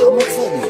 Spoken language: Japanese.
貨物送便